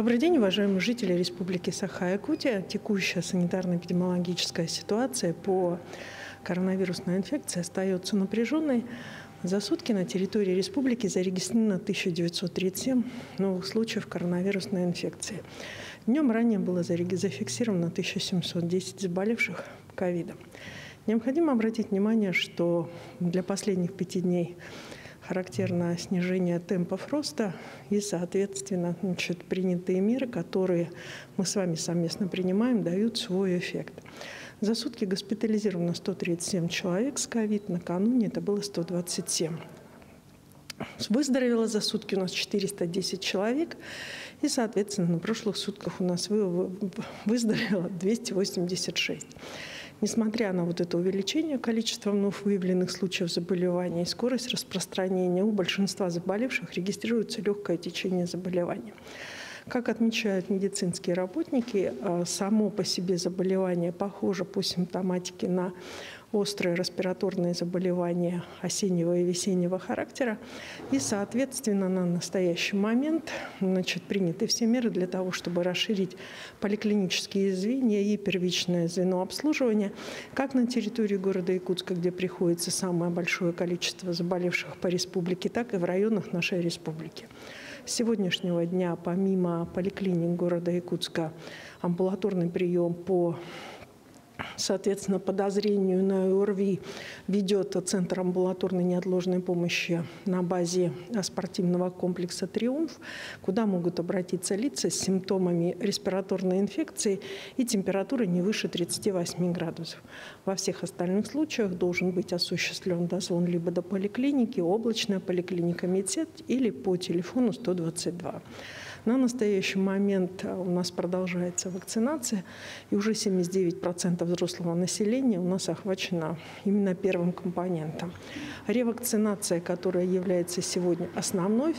Добрый день, уважаемые жители Республики Саха-Якутия. Текущая санитарно-эпидемиологическая ситуация по коронавирусной инфекции остается напряженной. За сутки на территории республики зарегистрировано 1937 новых случаев коронавирусной инфекции. Днем ранее было зафиксировано 1710 заболевших ковидом. Необходимо обратить внимание, что для последних пяти дней характерно снижение темпов роста и, соответственно, значит, принятые меры, которые мы с вами совместно принимаем, дают свой эффект. За сутки госпитализировано 137 человек с ковид, накануне это было 127. Выздоровело за сутки у нас 410 человек, и, соответственно, на прошлых сутках у нас выздоровело 286. Несмотря на вот это увеличение количества вновь выявленных случаев заболевания и скорость распространения, у большинства заболевших регистрируется легкое течение заболевания. Как отмечают медицинские работники, э, само по себе заболевание похоже по симптоматике на острые респираторные заболевания осеннего и весеннего характера. И, соответственно, на настоящий момент значит, приняты все меры для того, чтобы расширить поликлинические звенья и первичное звено обслуживания, как на территории города Якутска, где приходится самое большое количество заболевших по республике, так и в районах нашей республики. Сегодняшнего дня, помимо поликлиник города Якутска, амбулаторный прием по соответственно, подозрению на ОРВИ ведет Центр амбулаторной неотложной помощи на базе спортивного комплекса «Триумф», куда могут обратиться лица с симптомами респираторной инфекции и температурой не выше 38 градусов. Во всех остальных случаях должен быть осуществлен дозвон либо до поликлиники, облачная поликлиника «Медсет» или по телефону 122. На настоящий момент э, у нас продолжается вакцинация, и уже 79% взрослого населения у нас охвачено именно первым компонентом. Ревакцинация, которая является сегодня основной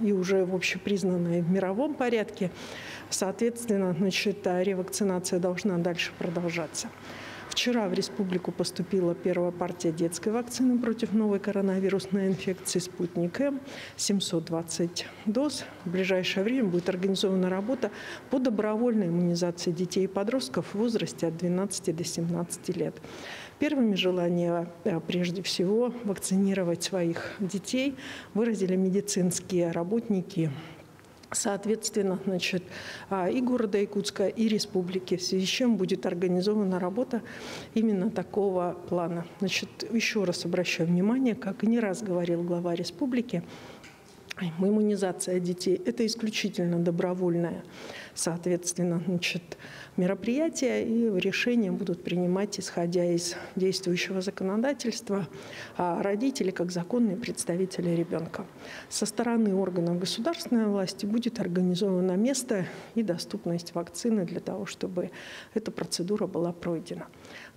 и уже общепризнанной в мировом порядке, соответственно, значит, ревакцинация должна дальше продолжаться. Вчера в республику поступила первая партия детской вакцины против новой коронавирусной инфекции «Спутник М». 720 доз. В ближайшее время будет организована работа по добровольной иммунизации детей и подростков в возрасте от 12 до 17 лет. Первыми желание, э, прежде всего, вакцинировать своих детей выразили медицинские работники Соответственно, значит, а, и города Якутска, и республики, в связи с чем будет организована работа именно такого плана. Значит, еще раз обращаю внимание, как и не раз говорил глава республики, иммунизация детей – это исключительно добровольная, соответственно, значит, мероприятия, и решения будут принимать, исходя из действующего законодательства, а родители как законные представители ребенка. Со стороны органов государственной власти будет организовано место и доступность вакцины для того, чтобы эта процедура была пройдена.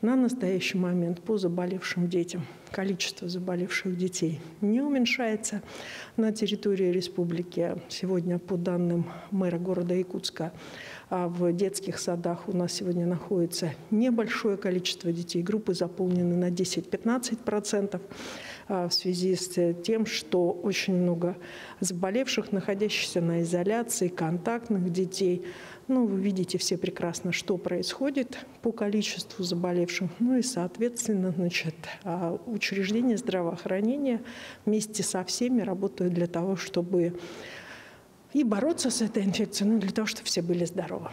На настоящий момент по заболевшим детям количество заболевших детей не уменьшается на территории республики. Сегодня, по данным мэра города Якутска, а в детских садах у нас сегодня находится небольшое количество детей. Группы заполнены на 10-15% а, в связи с тем, что очень много заболевших, находящихся на изоляции, контактных детей. Ну, вы видите все прекрасно, что происходит по количеству заболевших. Ну и, соответственно, значит, а, учреждения здравоохранения вместе со всеми работают для того, чтобы и бороться с этой инфекцией, ну, для того, чтобы все были здоровы.